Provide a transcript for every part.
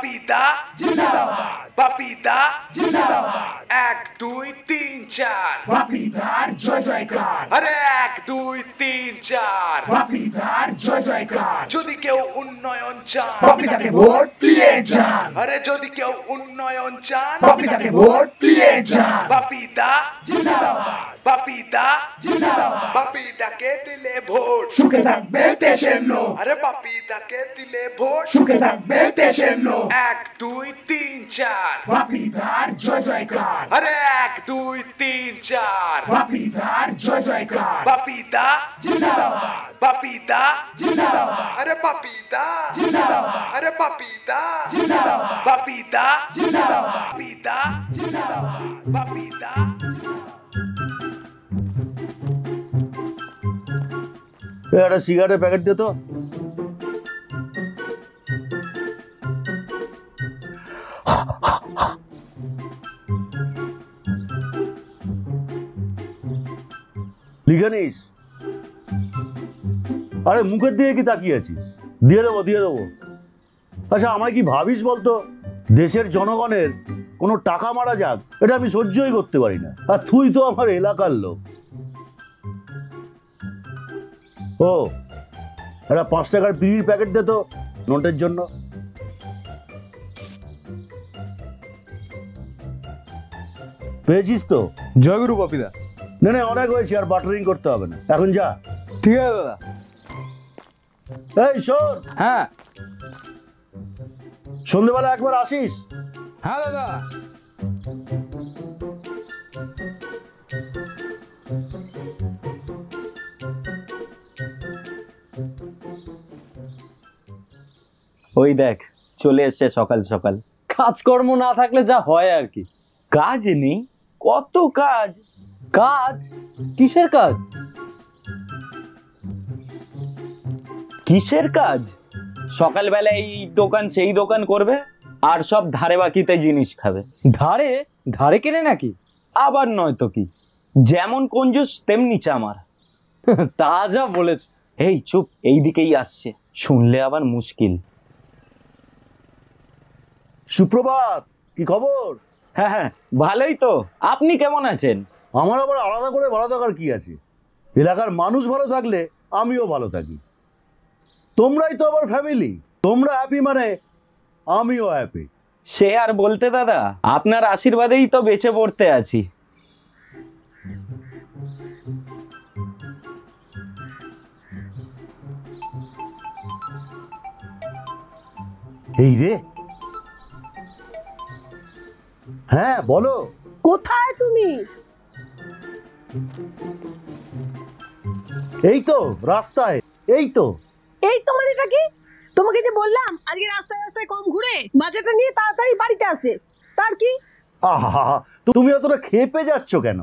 বাপিদা জিন্দাবাদ। বাপিদা জিন্দাবাদ। এক দুই তিন চার। বাপিদার জয় জয়কার। আরে এক দুই তিন চার। বাপিদার জয় জয়কার। যদি কেউ উন্নয়ন চান। বাপিদাকে ভোট দিয়ে যান। আরে যদি কেউ উন্নয়ন চান। বাপিদাকে ভোট দিয়ে যান। বাপিদা জিন্দাবাদ। বাপিদা জিন্দাবাদ। বাপিদাকে দিলে ভোট। সুখে থাকবে দেশের লোক আরে বাপিদাকে দিলে ভোট। সুখে থাকবে দেশের লোক এক দুই তিন চার। বাপিদার জয় জয়কার। আরে এক দুই তিন চার। বাপিদার জয় জয়কার। বাপিদা জিন্দাবাদ। বাপিদা জিন্দাবাদ। আরে বাপিদা জিন্দাবাদ। আরে বাপিদা জিন্দাবাদ। বাপিদা জিন্দাবাদ। বাপিদা জিন্দাবাদ। বাপিদা একটা সিগারেটের প্যাকেট দে তো। লিখে নিস। আরে, মুখের দিকে কি তাকিয়ে আছিস? দিয়ে দেবো দিয়ে দেবো। আচ্ছা আমায় কি ভাবিস বলতো? দেশের জনগণের কোনো টাকা মারা যাক, এটা আমি সহ্যই করতে পারি না। আর তুই তো আমার এলাকার লোক। ও একটা পাঁচ টাকার বিড়ির প্যাকেট দে তো নোটের জন্য। পেয়েছিস তো? জয়গুরু বাপিদা না না অনেক হয়েছে আর বাটারিং করতে হবে না। এখন যা। ঠিক আছে দাদা। এই শোন। হ্যাঁ। সন্ধ্যেবেলা একবার আসিস। হ্যাঁ দাদা। ওই দেখ চলে এসছে সকাল সকাল। কাজকর্ম না থাকলে যা হয় আর কি। কাজ নেই কত কাজ? কাজ? কিসের কাজ? কিসের কাজ? সকালবেলা এই দোকান সেই দোকান করবে আর সব ধারে বাকিতে জিনিস খাবে। ধারে? ধারে কেনে নাকি? আবার নয় তো কি? যেমন কঞ্জুস তেমনি চামার। তা যা বলেছ। এই চুপ এই দিকেই আসছে। শুনলে আবার মুশকিল। সুপ্রভাত কি খবর? হ্যাঁ হ্যাঁ ভালোই তো। আপনি কেমন আছেন? আমার আবার আলাদা করে ভালো থাকার কি আছে? এলাকার মানুষ ভালো থাকলে আমিও ভালো থাকি। তোমরাই তো আমার ফ্যামিলি তোমরা হ্যাপি মানে আমিও হ্যাপি সে আর বলতে দাদা আপনার আশীর্বাদেই তো বেঁচে পড়তে আছি। এই রে হ্যাঁ বলো। কোথায় তুমি? এই তো রাস্তায়। এই তো। এই তোমার এটা কি? তোমাকে যে বললাম আজকে রাস্তায় রাস্তায় কম ঘুরে বাজারটা নিয়ে তাড়াতাড়ি বাড়িতে আসে। তার কি? আহা তুমি অতটা খেপে যাচ্ছ কেন?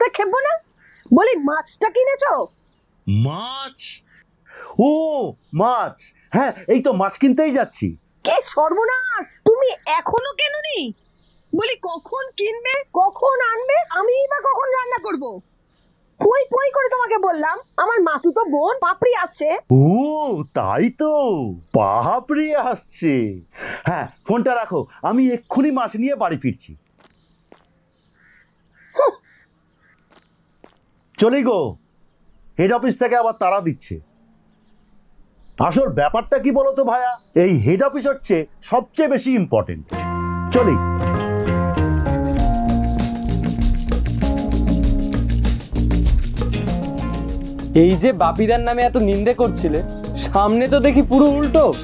তা খেপবো না। বলি মাছটা কিনেছো? মাছ? ও মাছ। হ্যাঁ এই তো মাছ কিনতেই যাচ্ছি। কে সর্বনাশ? তুমি এখনও কেন নেই বলি কখন কিনবে কখন আনবে আমি বা কখন রান্না করব? কই কই করে তোমাকে বললাম আমার মাসু তো বোন পাপড়ি আসছে। ও তাই তো পাহাপড়ি আসছে। হ্যাঁ ফোনটা রাখো আমি এক্ষুনি মাছ নিয়ে বাড়ি ফিরছি। চলি গো হেড অফিস থেকে আবার তারা দিচ্ছে। আসল ব্যাপারটা কি বলো তো ভাইয়া? এই হেড অফিস হচ্ছে সবচেয়ে বেশি ইম্পর্টেন্ট চলি। এই যে বাপিদার নামে এত নিন্দে করছিলে, সামনে তো দেখি পুরো উল্টো।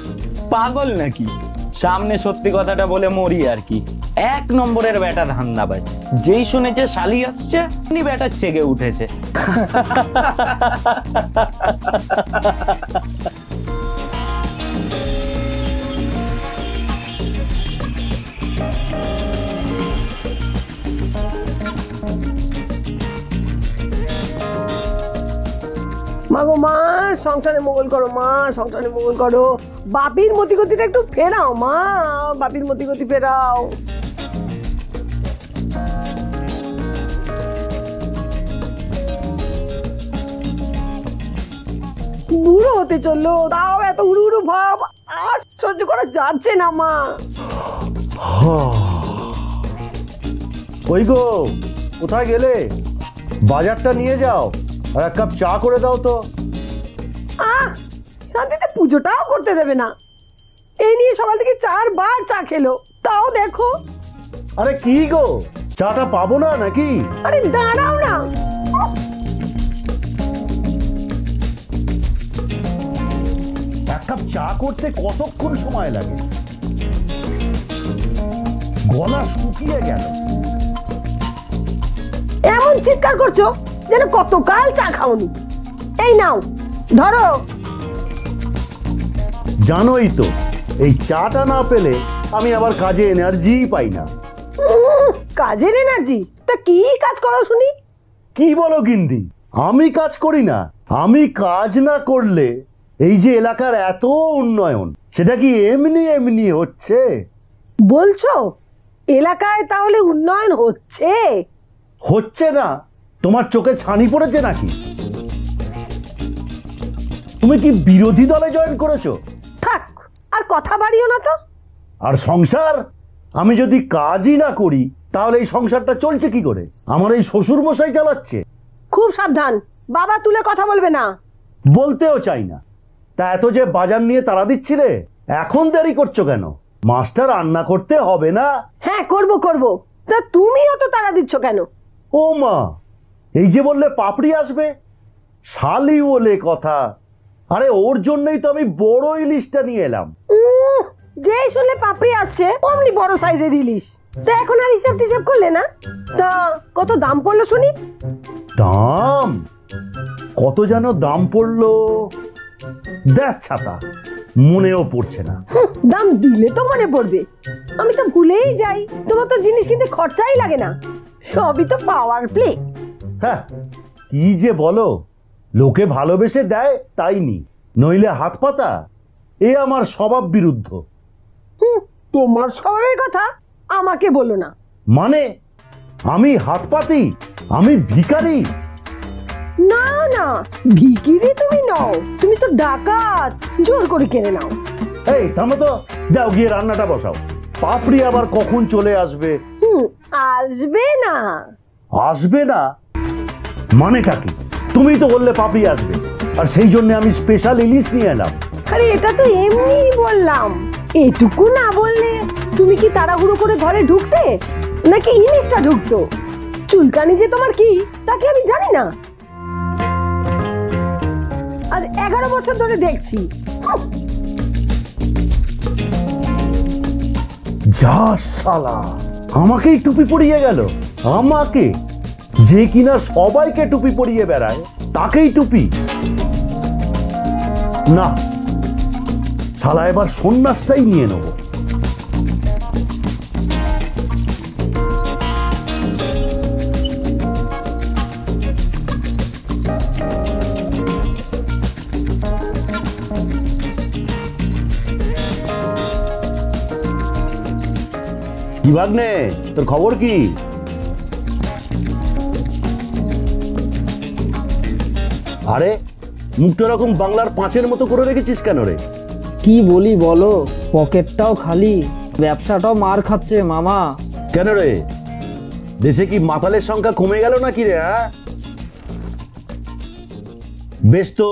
পাগল নাকি? সামনে সত্যি কথাটা বলে মরি আর কি। এক নম্বরের ব্যাটা ধান্দাবাজ। যেই শুনেছে শালি আসছে, উনি ব্যাটার চেগে উঠেছে। মা গো মা, সংসারে মঙ্গল করো, মা, সংসারে মঙ্গল করো। বাপির মতিগতিটা একটু ফেরাও, মা, বাপির মতিগতি ফেরাও। বুড়ো হতে চলল, তাও এত উড়ু উড়ু ভাব আর সহ্য করা যাচ্ছে না, মা। ওই গো? কোথায় গেলে? বাজারটা নিয়ে যাও। আর এক কাপ চা করে দাও তো। আহ শান্তিতে পুজোটাও করতে দেবে না। এই নিয়ে সকাল থেকে চারবার চা খেলো তাও দেখো। আরে কি গো? চাটা পাবো না নাকি? আরে দাঁড়াও না। এক কাপ চা করতে কতক্ষণ সময় লাগে? গলা শুকিয়ে গেল। এমন চিৎকার করছ? যেন কতকাল চা খাওনি। এই নাও ধরো। জানোই তো এই চাটা না পেলে আমি আবার কাজে এনার্জি পাই না। কাজের এনার্জি? তা কি কাজ করো শুনি। কি বলো গিন্দি আমি কাজ করি না আমি কাজ না করলে এই যে এলাকার এত উন্নয়ন সেটা কি এমনি এমনি হচ্ছে? বলছো এলাকায় তাহলে উন্নয়ন হচ্ছে? হচ্ছে না তোমার চোখে ছানি পড়েছে নাকি? তুমি কি বিরোধী দলে জয়েন করেছ? থাক আর কথা বাড়িও না তো। আর সংসার? আমি যদি কাজই না করি তাহলে এই সংসারটা চলছে কি করে? আমার এই শ্বশুর মশাই চালাচ্ছে। খুব সাবধান বাবা তুলে কথা বলবে না। বলতেও চাই না। তা এত যে বাজার নিয়ে তারা দিচ্ছিলে এখন দেরি করছ কেন? মাস্টার রান্না করতে হবে না? হ্যাঁ করব করব। তা তুমি অত তারা দিচ্ছ কেন? ও মা এই যে বললে পাপড়ি আসবে? শালি বলে কথা। আরে ওর জন্যই তো আমি বড় ইলিশটা নিয়ে এলাম। যেই শুনলে পাপড়ি আসছে অমনি বড় সাইজে ইলিশ তা এখন আর হিসাব টিসাব করলে না? তা কত দাম পড়ল শুনি? দাম? কত যেন দাম পড়ল? দেখ ছাতা মনেও পড়ছে না। দাম দিলে তো মনে পড়বে। আমি তো ভুলেই যাই। তোমার তো জিনিস কিনতে খরচাই লাগে না। সবই তো পাওয়ার প্লে হ্যাঁ কি যে বলো? লোকে ভালোবেসে দেয় তাই নি। নইলে হাত পাতা এ আমার স্বভাব বিরুদ্ধ। তোমার স্বভাবের কথা আমাকে বলো না। মানে আমি হাত পাতি আমি ভিখারি? না না ভিকিরি তুমি নও তুমি তো ডাকাত। জোর করে কিনে নাও। এই থামো তো যাও গিয়ে রান্নাটা বসাও। পাপড়ি আবার কখন চলে আসবে? আসবে না। আসবে না? মানেটা কি? তুমি তো বললে পাপড়ি আসবে। আর সেই জন্য আমি স্পেশাল ইলিশ নিয়ে এলাম। আরে এটা তো এমনি বললাম। এটুকু না বললে তুমি কি তাড়াহুড়ো করে ঘরে ঢুকতে? নাকি ইলিশটা ঢুকতো? চুলকানি যে তোমার কি তা কি আমি জানি না। আজ এগারো বছর ধরে দেখছি। যা শালা আমাকেই টুপি পরিয়ে গেল। আমাকে? যে কিনা সবাইকে টুপি পরিয়ে বেড়ায়, তাকেই টুপি। না, শালা এবার সন্ন্যাসটাই নিয়ে নেব। কি ভাগ্নে, তোর খবর কি? আরে মুখটা রকম বাংলার পাঁচের মতো করে রেখেছিস কেন রে? কি বলি বলো পকেটটাও খালি ব্যবসাটাও মার খাচ্ছে মামা। কেন রে? দেশে কি মাতালের সংখ্যা কমে গেল নাকি রে হ্যাঁ? বেশ তো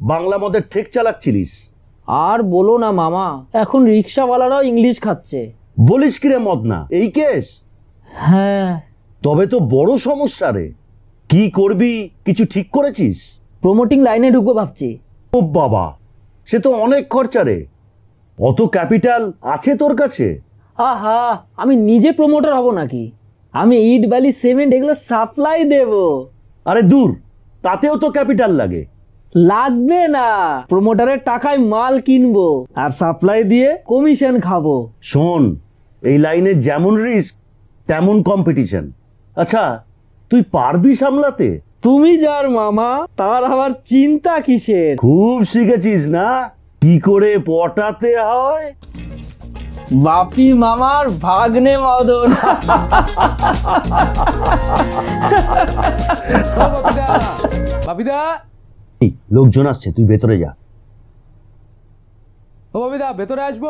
বাংলা মদের ঠেক চালাচ্ছিলিস। আর বলো না মামা এখন রিক্সাওয়ালারাও ইংলিশ খাচ্ছে। বলিস কি রে মদ না এই কেস? হ্যাঁ। তবে তো বড় সমস্যা রে। কি করবি কিছু ঠিক করেছিস? প্রমোটিং লাইনে ঢুকবো ভাবছি। ও বাবা সে তো অনেক খরচা রে অত ক্যাপিটাল আছে তোর কাছে? আহা আমি নিজে প্রমোটার হব নাকি? আমি ইট বালি সিমেন্ট এগুলো সাপ্লাই দেব। আরে দূর তাতেও তো ক্যাপিটাল লাগে। লাগবে না প্রমোটারের টাকায় মাল কিনবো আর সাপ্লাই দিয়ে কমিশন খাব। শোন এই লাইনে যেমন রিস্ক তেমন কম্পিটিশন আচ্ছা তুই পারবি সামলাতে? তুমি যার মামা তার আবার চিন্তা কিসের? খুব শিখেছিস না? কি করে পটাতে হয়? বাপি মামার ভাগ্নে মদন বাপিদা! বাপিদা এই, লোকজন আসছে তুই ভেতরে যা। ও ববিদা ভেতরে আসব।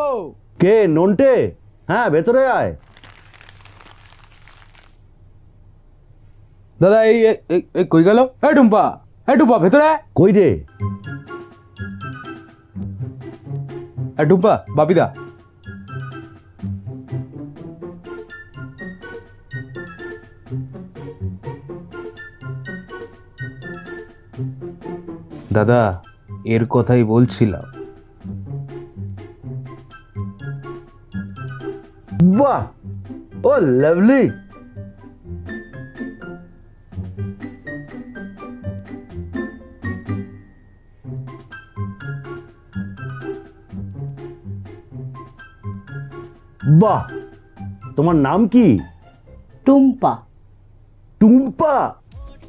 কে নন্টে? হ্যাঁ ভেতরে আয়। দাদা এই কই গেল? এই টুম্পা এই টুম্পা ভেতরে। আয়। কই রে? এই টুম্পা বাপিদা। দাদা এর কথাই বলছিলাম। বাহ! Oh lovely. বাহ তোমার নাম কি? টুম্পা। টুম্পা?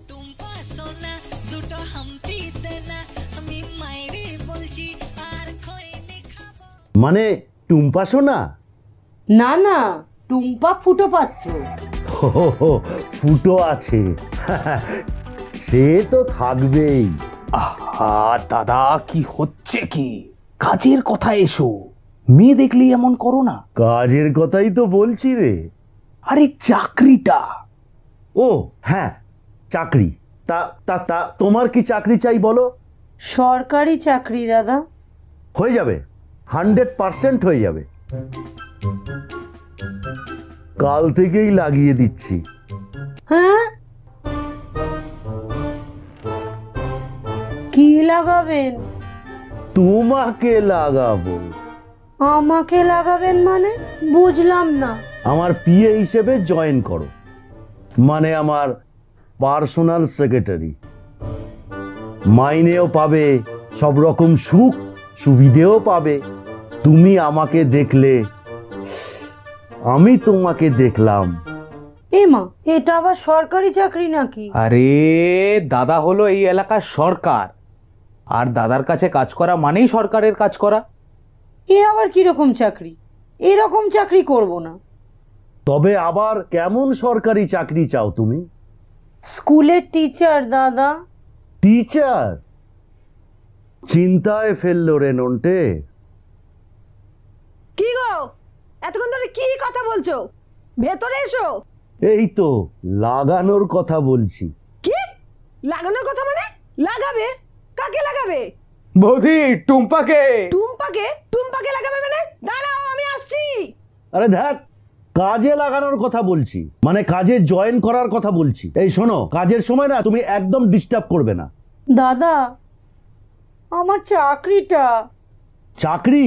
টুম্পা সোনা দুটো হাম্পি দেনা আমি মাইরে বলছি আর খৈনি খাব। মানে টুম্পা সোনা? না না টুম্পা ফুটো পাচ্ছ হো হো হো, ফুটো আছে। সে তো থাকবেই। আহা দাদা কি হচ্ছে কি? কাজের কথা এসো। মেয়ে দেখলেই এমন করো না। কাজের কথাই তো বলছি রে। আরে চাকরিটা। ও হ্যাঁ চাকরি। তা তা তা তোমার কি চাকরি চাই বলো? সরকারি চাকরি দাদা। হয়ে যাবে। হান্ড্রেড পার্সেন্ট হয়ে যাবে। কাল থেকেই লাগিয়ে দিচ্ছি। হ্যাঁ? কি লাগাবেন? তোমাকে লাগাবো। আমাকে লাগাবেন মানে? বুঝলাম না। আমার পিএ হিসেবে জয়েন করো। মানে আমার পার্সোনাল সেক্রেটারি। মাইনেও পাবে সব রকম সুখ সুবিধেও পাবে। তুমি আমাকে দেখলে আমি তোমাকে দেখলাম। এমা এটা আবার সরকারি চাকরি নাকি? আরে দাদা হলো এই এলাকার সরকার। আর দাদার কাছে কাজ করা মানেই সরকারের কাজ করা। এ আবার কীরকম চাকরি? এরকম চাকরি করব না। তবে আবার কেমন সরকারি চাকরি চাও তুমি? স্কুলের টিচার দাদা। টিচার? চিন্তায় ফেলল রে নন্টে কি গো? এতক্ষণ ধরে কি কথা বলছো? ভেতরে এসো। এই তো লাগানোর কথা বলছি। কি? লাগানোর কথা মানে? লাগাবে? কাকে লাগাবে? বৌদি টুম্পাকে। টুম্পাকে? টুম্পাকে লাগাবে মানে? দাঁড়াও আমি আসছি। আরে দেখ কাজে লাগানোর কথা বলছি মানে কাজে জয়েন করার কথা বলছি। এই শোনো কাজের সময় না তুমি একদম ডিস্টার্ব করবে না। দাদা আমার চাকরিটা। চাকরি?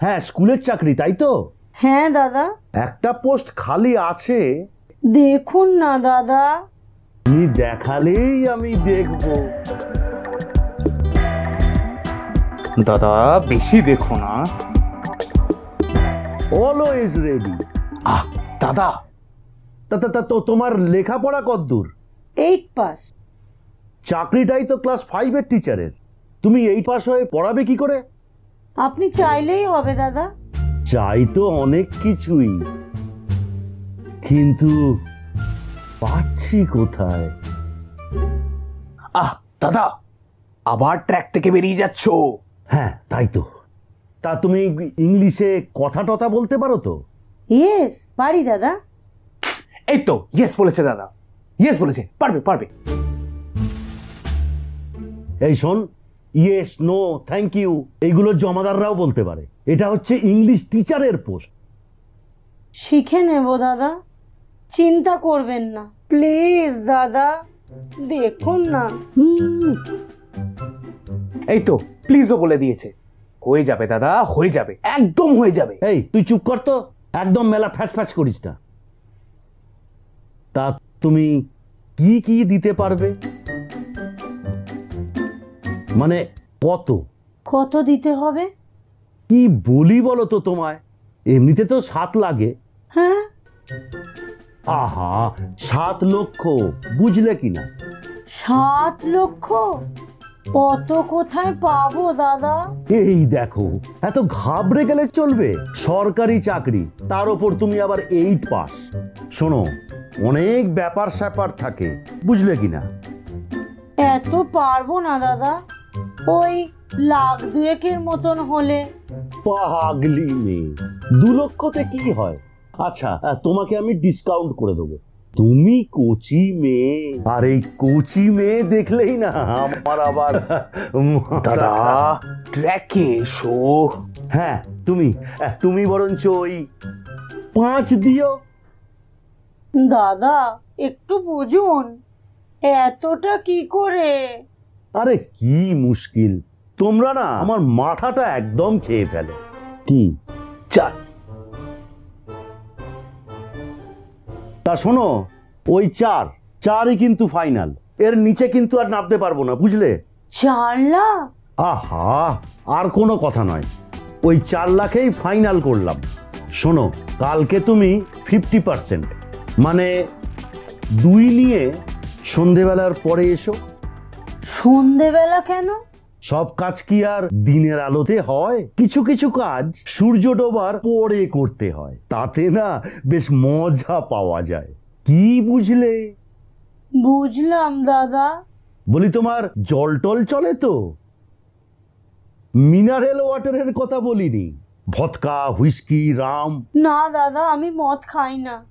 হ্যাঁ স্কুলের চাকরি তাই তো? হ্যাঁ দাদা। একটা পোস্ট খালি আছে। দেখুন না দাদা। তুমি দেখালেই আমি দেখব। দাদা বেশি দেখো না। অলওয়েজ রেডি আহ দাদা। তা তা- তা তোমার লেখাপড়া কদ্দূর এইট পাস চাকরিটাই তো ক্লাস ফাইভের টিচারের তুমি এই পাশ হয়ে পড়াবে কি করে? আপনি চাইলেই হবে দাদা। চাই তো অনেক কিছুই। কিন্তু পাচ্ছি কোথায়? আহ দাদা আবার ট্র্যাক থেকে বেরিয়ে যাচ্ছ। হ্যাঁ তাই তো। তা তুমি ইংলিশে কথা টথা বলতে পারো তো? ইয়েস পারি দাদা। এই তো ইয়েস বলেছে দাদা। ইয়েস বলেছে পারবে পারবে। এই শোন ইয়েস নো থ্যাংক ইউ এইগুলো জমাদাররাও বলতে পারে। এটা হচ্ছে ইংলিশ টিচারের পোস্ট শিখে নেব দাদা। চিন্তা করবেন না। প্লিজ দাদা। দেখুন না। এই তো প্লিজও বলে দিয়েছে। হয়ে যাবে দাদা হয়ে যাবে একদম হয়ে যাবে। এই তুই চুপ কর তো একদম মেলা ফ্যাস ফ্যাস করিস না। তা তুমি কি কি দিতে পারবে? মানে কত? কত দিতে হবে? কি বলি বলো তো তোমায়? এমনিতে তো সাত লাগে। হ্যাঁ? আহা সাত লক্ষ বুঝলে কিনা? সাত লক্ষ? কত কোথায় পাবো দাদা? এই দেখো এত ঘাবড়ে গেলে চলবে। সরকারি চাকরি তার ওপর তুমি আবার এইট পাস শোনো অনেক ব্যাপার স্যাপার থাকে বুঝলে কি না? এত পারব না দাদা। ওই লাখ দুয়েকের মতন হলে। পাগলি মেয়ে দু লক্ষতে কি হয়? আচ্ছা তোমাকে আমি ডিসকাউন্ট করে দেবো। তুমি কোচি মেয়ে। আর এই কোচি মেয়ে দেখলেই না আমার আবার দাদা ট্র্যাকে এসো। হ্যাঁ তুমি তুমি বরঞ্চ ওই পাঁচ দিও। দাদা একটু বুঝুন এতটা কি করে? আরে কি মুশকিল। তোমরা না আমার মাথাটা একদম খেয়ে ফেলে। কি? চাল। তা শোনো ওই চার চারই কিন্তু ফাইনাল এর নিচে কিন্তু আর নামতে পারব না বুঝলে? চার লাখ আহা আর কোনো কথা নয়। ওই চার লাখেই ফাইনাল করলাম। শোনো কালকে তুমি ফিফটি পার্সেন্ট মানে দুই নিয়ে সন্ধেবেলার পরে এসো। সন্ধেবেলা কেন? সব কাজ কি আর দিনের আলোতে হয়? কিছু কিছু কাজ সূর্য ডোবার পরে করতে হয়। তাতে না বেশ মজা পাওয়া যায়। কি বুঝলে? বুঝলাম দাদা। বলি তোমার জল টল চলে তো? মিনারেল ওয়াটারের কথা বলিনি। Vodka whisky rum. না দাদা আমি মদ খাই না।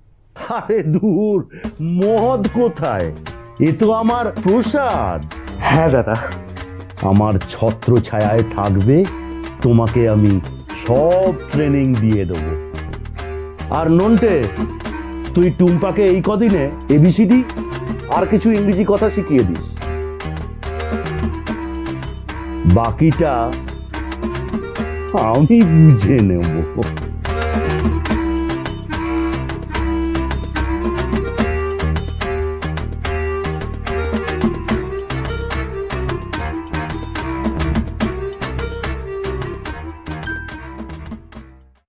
আরে দূর মদ কোথায়? এ তো আমার প্রসাদ। হ্যাঁ দাদা। আমার ছত্র ছায়ায় থাকবে, তোমাকে আমি সব ট্রেনিং দিয়ে দেব। আর নন্টে, তুই টুম্পাকে এই কদিনে এবিসিডি আর কিছু ইংরেজি কথা শিখিয়ে দিস। বাকিটা আমি বুঝে নেব।